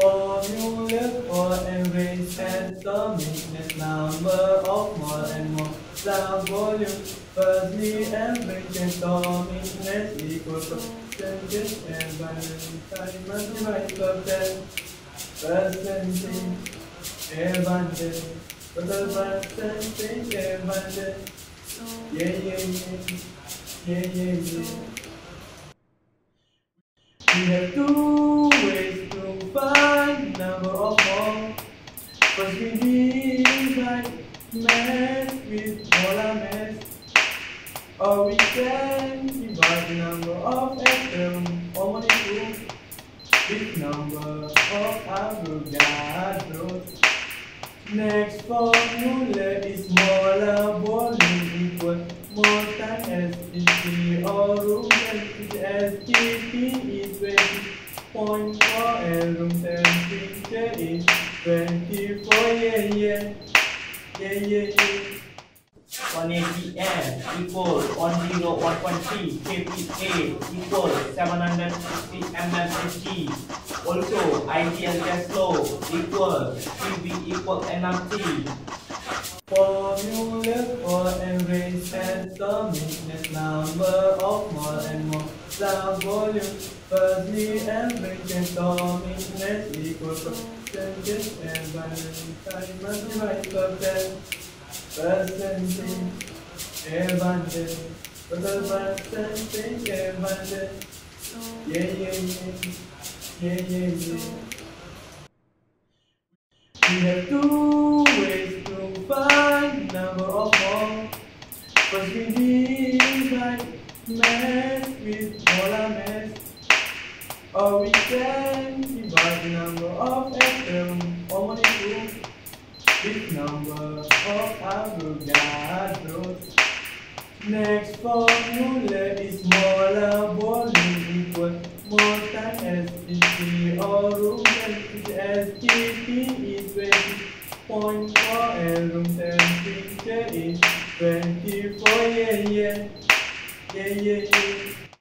Formula for erase atomic number of mole and molar volume. Firstly, average atomic mass equal percentage and by multiplied percent. Percentage abundant. Total percentage abundant. Yeah, yeah, yeah. Yeah, yeah, yeah. We have two mass with molar mass. Or we can divide the number of atoms or molecules with number of Avogadros. Next formula is molar volume equal more times STP or room temperature STP is 20.4 and room temperature is 24 yeah yeah yeah yeah yeah 180 M equal 10 1.3 kPa equal 760 mmHg. Also, ideal gas law equal PV equal nRT. Formula for erase atomic mass number of mole and molar volume. Firstly, average atomic mass equal Yeah, yeah, yeah. Yeah, yeah. We have two ways to find number of moles. First we divide mass with molar mass. Or we can divide number of Avogadros. Next formula is volume equal more times STP or room is 20.4 and room temperature is 24 yeah yeah. Yeah yeah yeah